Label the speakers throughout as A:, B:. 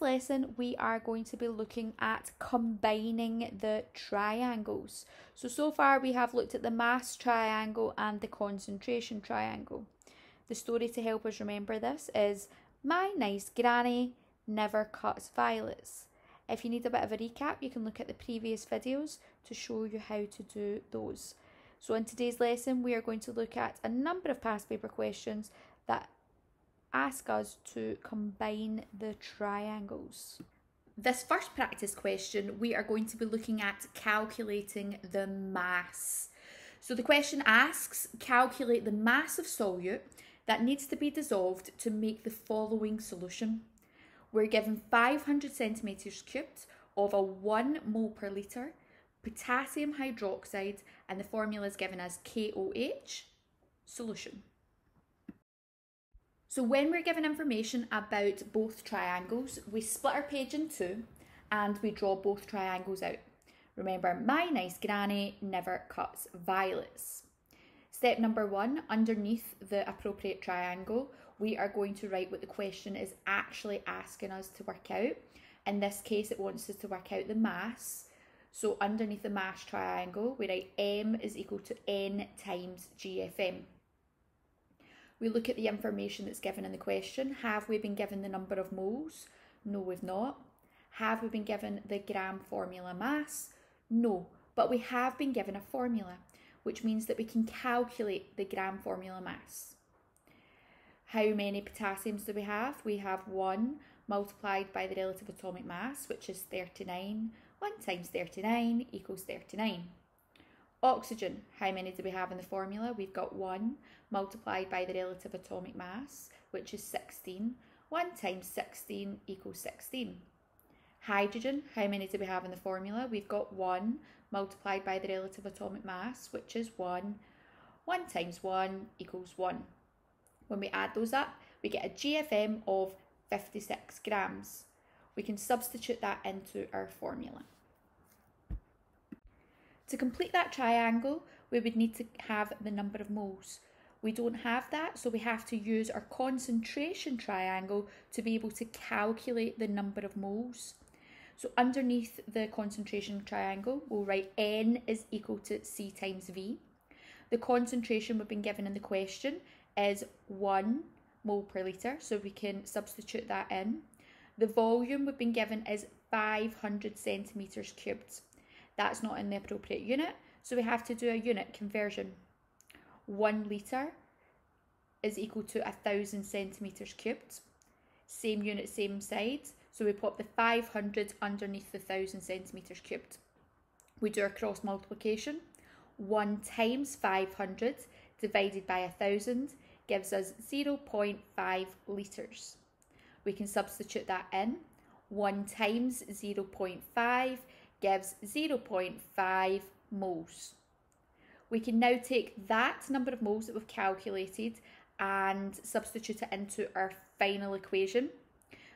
A: lesson, we are going to be looking at combining the triangles. So, so far we have looked at the mass triangle and the concentration triangle. The story to help us remember this is My Nice Granny Never Cuts Violets. If you need a bit of a recap, you can look at the previous videos to show you how to do those. So in today's lesson, we are going to look at a number of past paper questions that ask us to combine the triangles. This first practice question, we are going to be looking at calculating the mass. So the question asks, calculate the mass of solute that needs to be dissolved to make the following solution. We're given 500 centimetres cubed of a 1 mole per litre potassium hydroxide and the formula is given as KOH solution. So when we're given information about both triangles, we split our page in two and we draw both triangles out. Remember, my nice granny never cuts violets. Step number one, underneath the appropriate triangle, we are going to write what the question is actually asking us to work out. In this case, it wants us to work out the mass. So underneath the mass triangle, we write M is equal to N times GFM. We look at the information that's given in the question. Have we been given the number of moles? No, we've not. Have we been given the gram formula mass? No, but we have been given a formula, which means that we can calculate the gram formula mass. How many potassiums do we have? We have 1 multiplied by the relative atomic mass, which is 39. 1 times 39 equals 39. Oxygen, how many do we have in the formula? We've got 1 multiplied by the relative atomic mass, which is 16. 1 times 16 equals 16. Hydrogen, how many do we have in the formula? We've got 1 multiplied by the relative atomic mass, which is 1. 1 times 1 equals 1. When we add those up, we get a GFM of 56 grams. We can substitute that into our formula. To complete that triangle, we would need to have the number of moles. We don't have that, so we have to use our concentration triangle to be able to calculate the number of moles. So underneath the concentration triangle, we'll write N is equal to C times V. The concentration we've been given in the question is 1 mole per litre, so we can substitute that in. The volume we've been given is 500 centimetres cubed. That's not in the appropriate unit, so we have to do a unit conversion. One litre is equal to a thousand centimetres cubed. Same unit, same side. So we pop the 500 underneath the 1000 centimetres cubed. We do a cross multiplication. 1 times 500 divided by a 1000 gives us 0.5 litres. We can substitute that in. 1 times 0.5 gives 0.5 moles. We can now take that number of moles that we've calculated and substitute it into our final equation,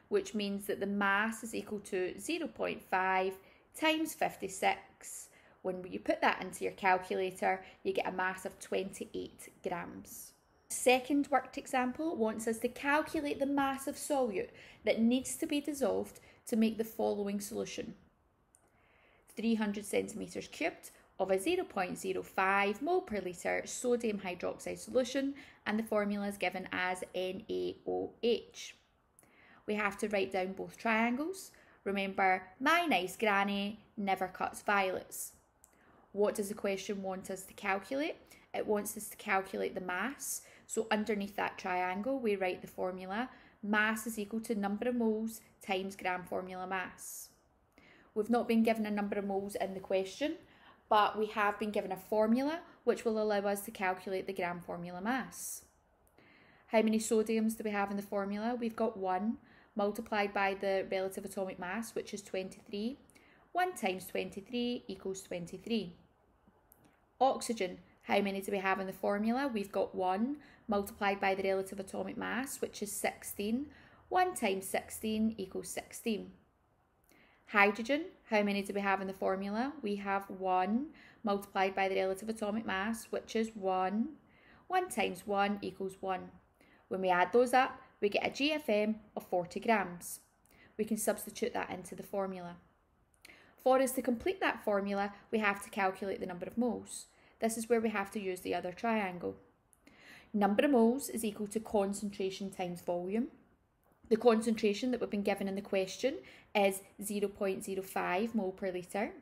A: which means that the mass is equal to 0.5 times 56. When you put that into your calculator, you get a mass of 28 grams. Second worked example wants us to calculate the mass of solute that needs to be dissolved to make the following solution. 300 centimetres cubed of a 0.05 mole per litre sodium hydroxide solution and the formula is given as NaOH. We have to write down both triangles. Remember, my nice granny never cuts violets. What does the question want us to calculate? It wants us to calculate the mass. So underneath that triangle, we write the formula. Mass is equal to number of moles times gram formula mass. We've not been given a number of moles in the question, but we have been given a formula which will allow us to calculate the gram formula mass. How many sodiums do we have in the formula? We've got 1 multiplied by the relative atomic mass, which is 23. 1 times 23 equals 23. Oxygen, how many do we have in the formula? We've got 1 multiplied by the relative atomic mass, which is 16. 1 times 16 equals 16. Hydrogen, how many do we have in the formula? We have 1 multiplied by the relative atomic mass, which is 1. 1 times 1 equals 1. When we add those up, we get a GFM of 40 grams. we can substitute that into the formula. For us to complete that formula, we have to calculate the number of moles. This is where we have to use the other triangle. Number of moles is equal to concentration times volume. The concentration that we've been given in the question is 0.05 mole per litre.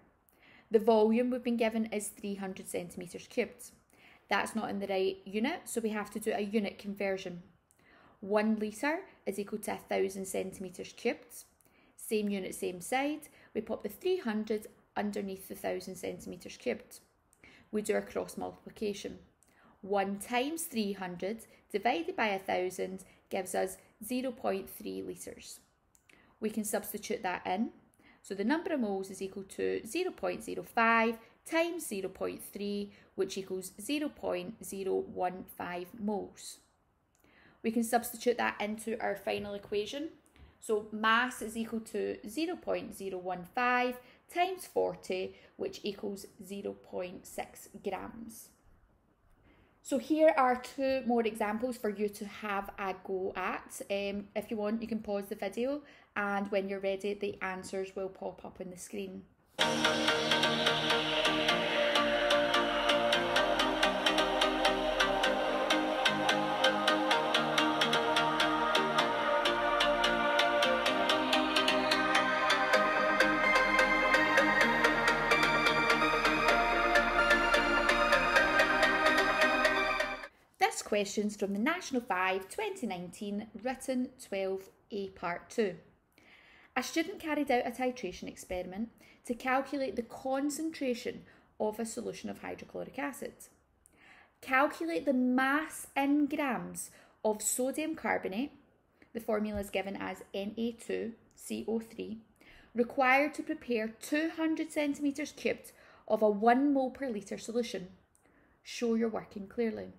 A: The volume we've been given is 300 centimetres cubed. That's not in the right unit, so we have to do a unit conversion. One litre is equal to 1000 centimetres cubed. Same unit, same side. We pop the 300 underneath the 1000 centimetres cubed. We do a cross multiplication. 1 times 300 divided by 1000 gives us 0.3 litres. We can substitute that in. So the number of moles is equal to 0.05 times 0.3, which equals 0.015 moles. We can substitute that into our final equation. So mass is equal to 0.015 times 40, which equals 0.6 grams. So here are two more examples for you to have a go at. Um, if you want, you can pause the video and when you're ready, the answers will pop up on the screen. Questions from the National 5 2019 Written 12A Part 2. A student carried out a titration experiment to calculate the concentration of a solution of hydrochloric acid. Calculate the mass in grams of sodium carbonate, the formula is given as Na2CO3, required to prepare 200 centimetres cubed of a 1 mole per litre solution. Show your working clearly.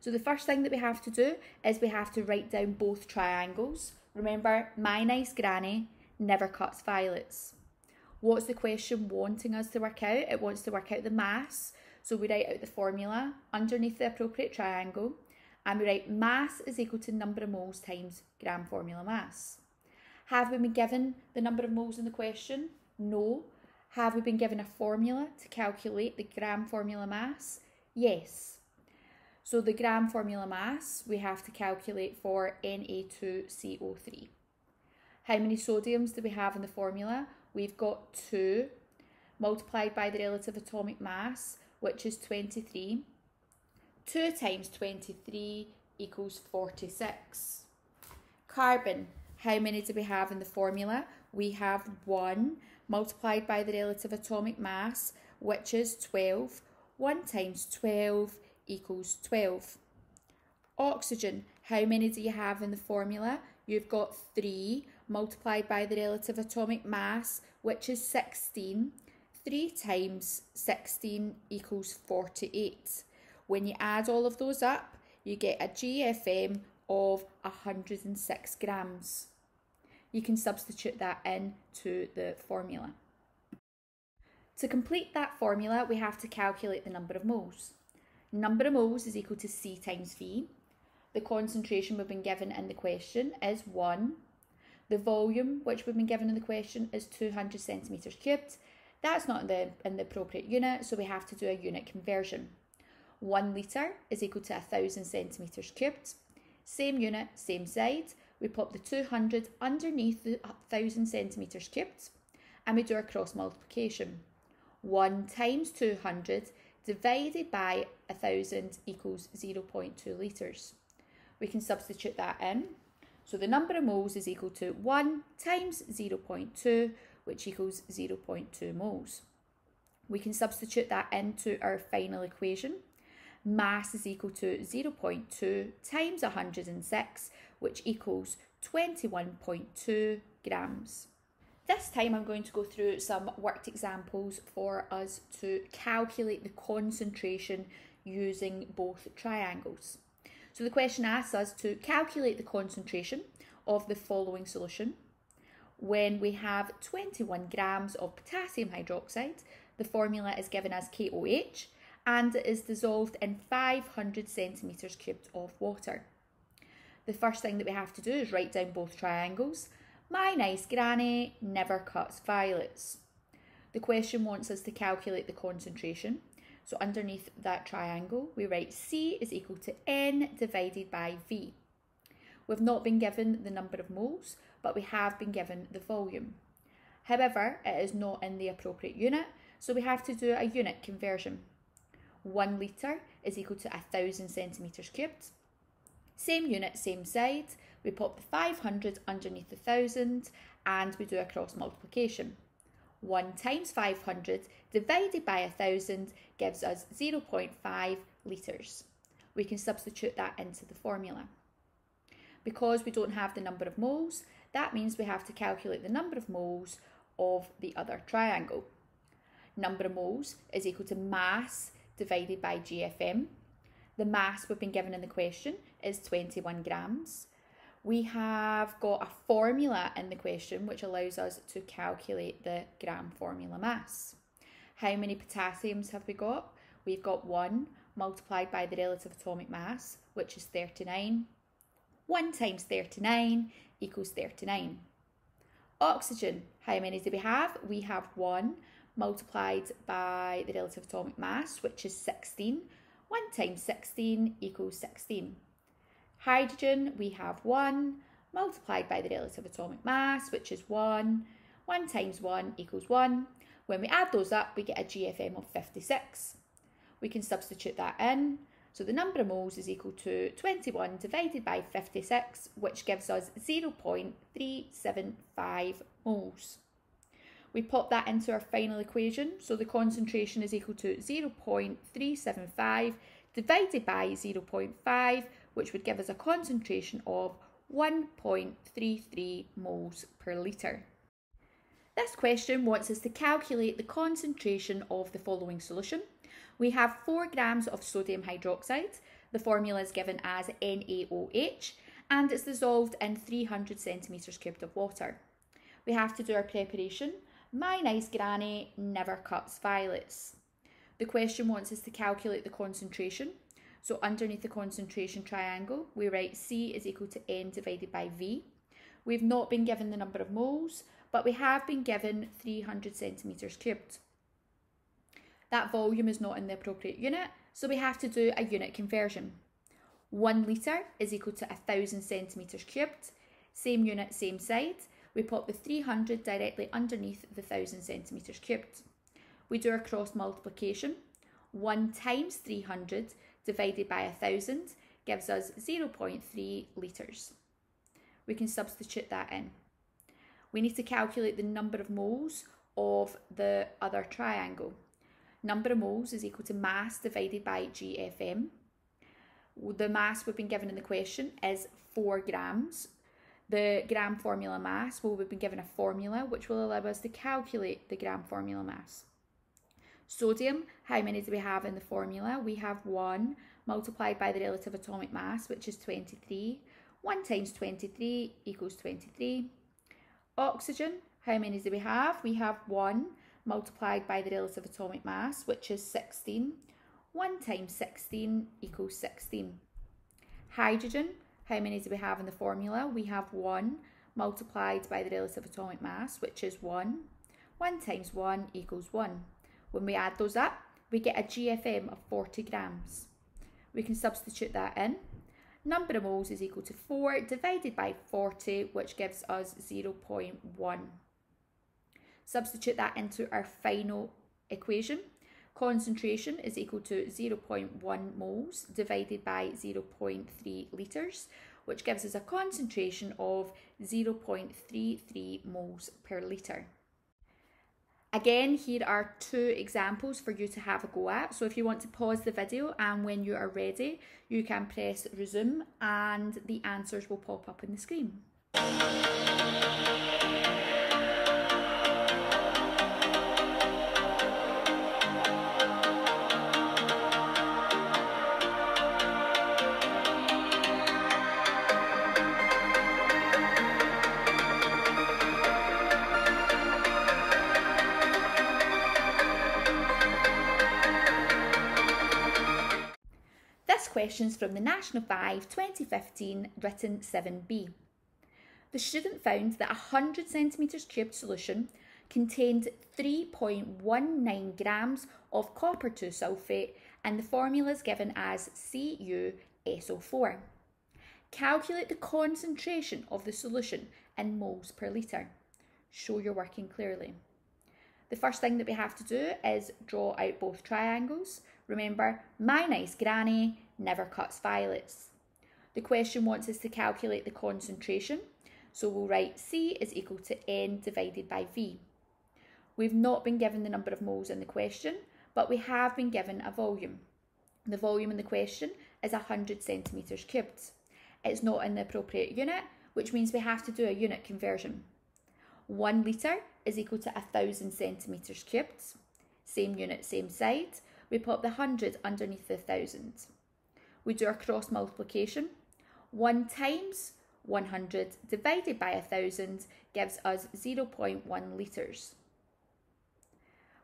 A: So the first thing that we have to do is we have to write down both triangles. Remember, my nice granny never cuts violets. What's the question wanting us to work out? It wants to work out the mass. So we write out the formula underneath the appropriate triangle and we write mass is equal to number of moles times gram formula mass. Have we been given the number of moles in the question? No. Have we been given a formula to calculate the gram formula mass? Yes. So the gram formula mass we have to calculate for Na2CO3. How many sodiums do we have in the formula? We've got 2 multiplied by the relative atomic mass, which is 23. 2 times 23 equals 46. Carbon, how many do we have in the formula? We have 1 multiplied by the relative atomic mass, which is 12. 1 times 12 equals 12. Oxygen, how many do you have in the formula? You've got 3 multiplied by the relative atomic mass, which is 16. 3 times 16 equals 48. When you add all of those up, you get a GFM of 106 grams. You can substitute that in to the formula. To complete that formula, we have to calculate the number of moles. Number of moles is equal to C times V. The concentration we've been given in the question is 1. The volume which we've been given in the question is 200 centimetres cubed. That's not in the, in the appropriate unit, so we have to do a unit conversion. 1 litre is equal to 1000 centimetres cubed. Same unit, same side. We pop the 200 underneath the 1000 centimetres cubed and we do our cross multiplication. 1 times 200 divided by 1000 equals 0.2 litres. We can substitute that in. So the number of moles is equal to 1 times 0.2, which equals 0.2 moles. We can substitute that into our final equation. Mass is equal to 0.2 times 106, which equals 21.2 grams. This time I'm going to go through some worked examples for us to calculate the concentration using both triangles. So the question asks us to calculate the concentration of the following solution. When we have 21 grams of potassium hydroxide, the formula is given as KOH and it is dissolved in 500 centimetres cubed of water. The first thing that we have to do is write down both triangles My nice granny never cuts violets. The question wants us to calculate the concentration. So underneath that triangle, we write C is equal to N divided by V. We've not been given the number of moles, but we have been given the volume. However, it is not in the appropriate unit, so we have to do a unit conversion. One litre is equal to 1000 centimetres cubed. Same unit, same side. We pop the 500 underneath the 1000 and we do a cross multiplication. 1 times 500 divided by 1000 gives us 0.5 litres. We can substitute that into the formula. Because we don't have the number of moles, that means we have to calculate the number of moles of the other triangle. Number of moles is equal to mass divided by GFM. The mass we've been given in the question is 21 grams. We have got a formula in the question which allows us to calculate the gram formula mass. How many potassiums have we got? We've got 1 multiplied by the relative atomic mass, which is 39. 1 times 39 equals 39. Oxygen, how many do we have? We have 1 multiplied by the relative atomic mass, which is 16. 1 times 16 equals 16. Hydrogen, we have 1 multiplied by the relative atomic mass, which is 1. 1 times 1 equals 1. When we add those up, we get a GFM of 56. We can substitute that in. So the number of moles is equal to 21 divided by 56, which gives us 0.375 moles. We pop that into our final equation. So the concentration is equal to 0.375 divided by 0.5, which would give us a concentration of 1.33 moles per litre. This question wants us to calculate the concentration of the following solution. We have 4 grams of sodium hydroxide. The formula is given as NaOH and it's dissolved in 300 centimetres cubed of water. We have to do our preparation. My nice granny never cuts violets. The question wants us to calculate the concentration. So underneath the concentration triangle, we write C is equal to N divided by V. We've not been given the number of moles, but we have been given 300 centimetres cubed. That volume is not in the appropriate unit, so we have to do a unit conversion. One litre is equal to 1000 centimetres cubed. Same unit, same side we pop the 300 directly underneath the 1000 centimetres cubed. We do our cross multiplication. 1 times 300 divided by 1000 gives us 0.3 litres. We can substitute that in. We need to calculate the number of moles of the other triangle. Number of moles is equal to mass divided by GFM. The mass we've been given in the question is 4 grams, the gram formula mass, well, we've been given a formula which will allow us to calculate the gram formula mass. Sodium, how many do we have in the formula? We have 1 multiplied by the relative atomic mass, which is 23. 1 times 23 equals 23. Oxygen, how many do we have? We have 1 multiplied by the relative atomic mass, which is 16. 1 times 16 equals 16. Hydrogen, how many do we have in the formula? We have 1 multiplied by the relative atomic mass, which is 1. 1 times 1 equals 1. When we add those up, we get a GFM of 40 grams. We can substitute that in. Number of moles is equal to 4 divided by 40, which gives us 0.1. Substitute that into our final equation. Concentration is equal to 0.1 moles divided by 0.3 litres, which gives us a concentration of 0.33 moles per litre. Again, here are two examples for you to have a go at. So if you want to pause the video and when you are ready, you can press resume and the answers will pop up on the screen. Questions from the National 5 2015 written 7b. the student found that a 100 centimetres cubed solution contained 3.19 grams of copper 2 sulphate and the formula is given as CuSO4. Calculate the concentration of the solution in moles per litre. Show your working clearly. The first thing that we have to do is draw out both triangles. Remember, my nice granny never cuts violets. The question wants us to calculate the concentration, so we'll write C is equal to N divided by V. We've not been given the number of moles in the question, but we have been given a volume. The volume in the question is 100 centimetres cubed. It's not in the appropriate unit, which means we have to do a unit conversion. One litre is equal to 1000 centimetres cubed. Same unit, same side. We pop the 100 underneath the 1000. We do our cross multiplication. 1 times 100 divided by 1000 gives us 0.1 litres.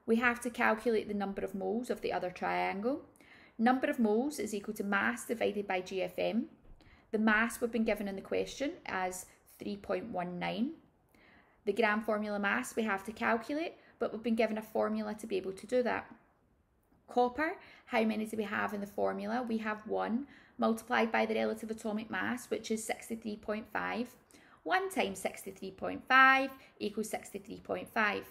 A: We have to calculate the number of moles of the other triangle. Number of moles is equal to mass divided by GFM. The mass we've been given in the question as 3.19. The gram formula mass we have to calculate, but we've been given a formula to be able to do that. Copper, how many do we have in the formula? We have 1 multiplied by the relative atomic mass, which is 63.5. 1 times 63.5 equals 63.5.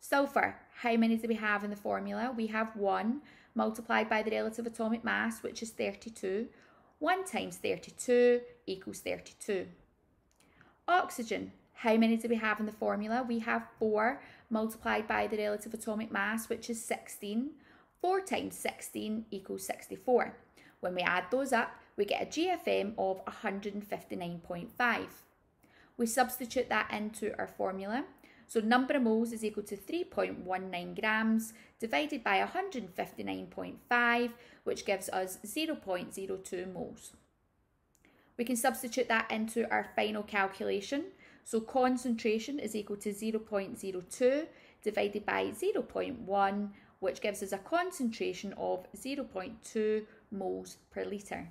A: Sulfur, how many do we have in the formula? We have 1 multiplied by the relative atomic mass, which is 32. 1 times 32 equals 32. Oxygen, how many do we have in the formula? We have 4 multiplied by the relative atomic mass, which is 16. 4 times 16 equals 64. When we add those up, we get a GFM of 159.5. We substitute that into our formula. So number of moles is equal to 3.19 grams divided by 159.5, which gives us 0.02 moles. We can substitute that into our final calculation. So concentration is equal to 0.02 divided by 0.1, which gives us a concentration of 0.2 moles per litre.